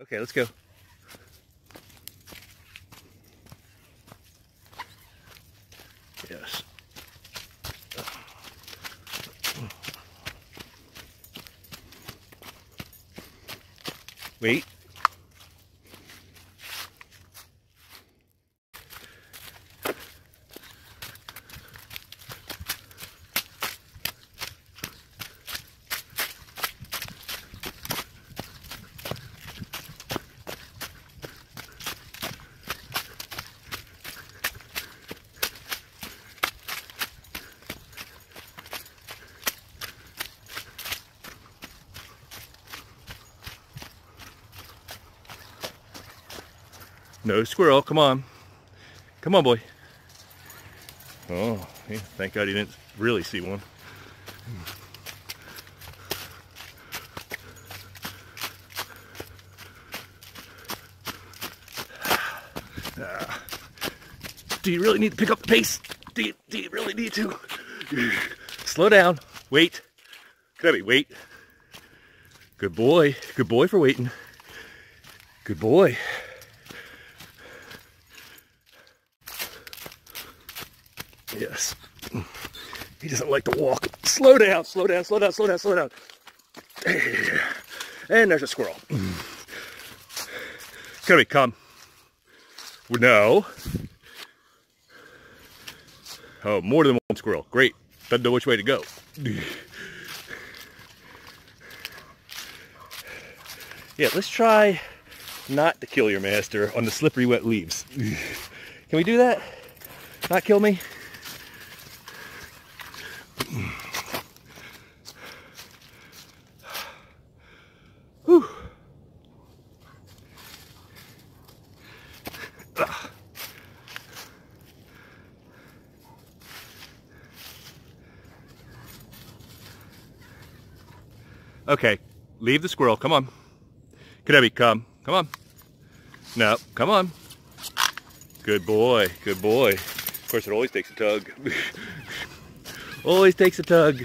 Okay, let's go. Yes. Wait. No squirrel, come on. Come on, boy. Oh, yeah, thank God he didn't really see one. do you really need to pick up the pace? Do you, do you really need to? Slow down. Wait. Cubby, wait. Good boy. Good boy for waiting. Good boy. Yes. He doesn't like to walk. Slow down, slow down, slow down, slow down, slow down. And there's a squirrel. Cubby, come. No. Oh, more than one squirrel. Great. Doesn't know which way to go. Yeah, let's try not to kill your master on the slippery wet leaves. Can we do that? Not kill me? Okay, leave the squirrel. Come on. Kenobi, come. Come on. No, come on. Good boy. Good boy. Of course, it always takes a tug. always takes a tug.